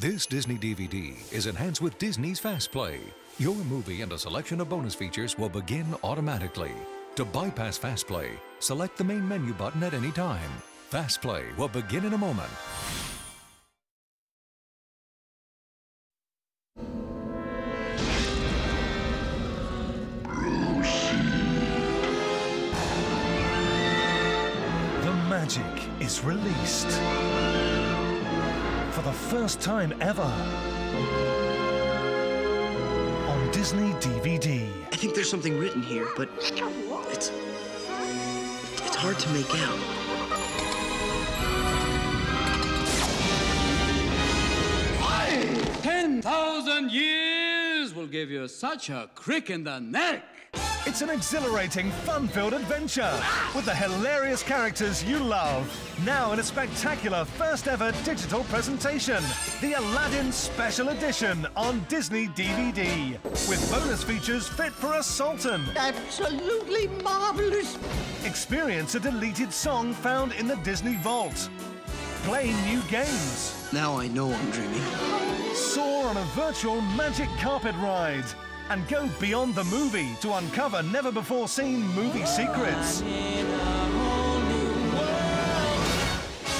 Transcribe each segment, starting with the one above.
This Disney DVD is enhanced with Disney's Fast Play. Your movie and a selection of bonus features will begin automatically. To bypass Fast Play, select the main menu button at any time. Fast Play will begin in a moment. The magic is released. For the first time ever. On Disney DVD. I think there's something written here, but it's it's hard to make out. Ten thousand years will give you such a crick in the neck. It's an exhilarating, fun-filled adventure with the hilarious characters you love. Now in a spectacular first-ever digital presentation, the Aladdin Special Edition on Disney DVD, with bonus features fit for a sultan. Absolutely marvelous. Experience a deleted song found in the Disney Vault. Play new games. Now I know I'm dreaming. Soar on a virtual magic carpet ride. And go beyond the movie to uncover never before seen movie secrets.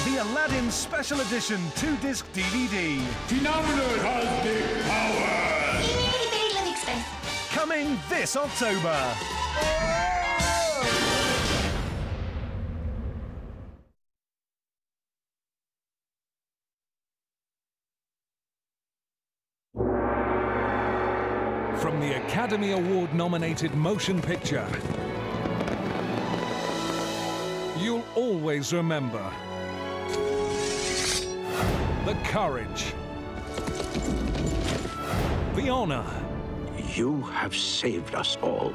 The Aladdin Special Edition 2 disc DVD. Phenomenal has big power. Coming this October. From the Academy Award nominated motion picture, you'll always remember the courage, the honor, You have saved us all.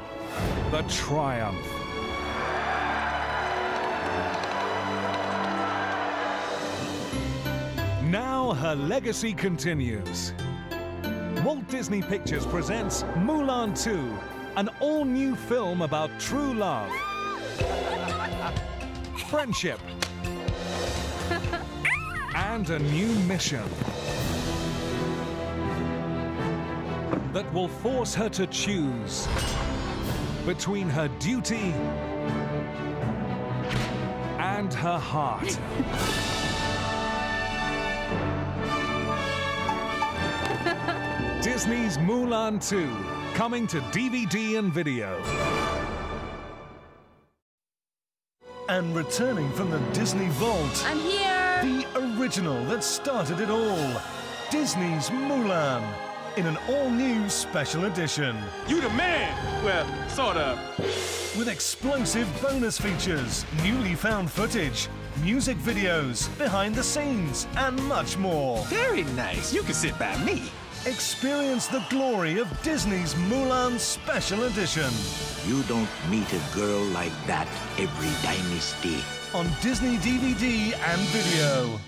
the triumph. Now her legacy continues. Walt Disney Pictures presents Mulan 2, an all new film about true love, friendship, and a new mission. That will force her to choose between her duty and her heart. Disney's Mulan 2, coming to DVD and video. And returning from the Disney Vault. I'm here. The original that started it all. Disney's Mulan. In an all-new special edition. You the man! Well, sort of. With explosive bonus features, newly found footage, music videos, behind the scenes, and much more. Very nice. You can sit by me. Experience the glory of Disney's Mulan Special Edition You don't meet a girl like that every dynasty. on Disney DVD and video.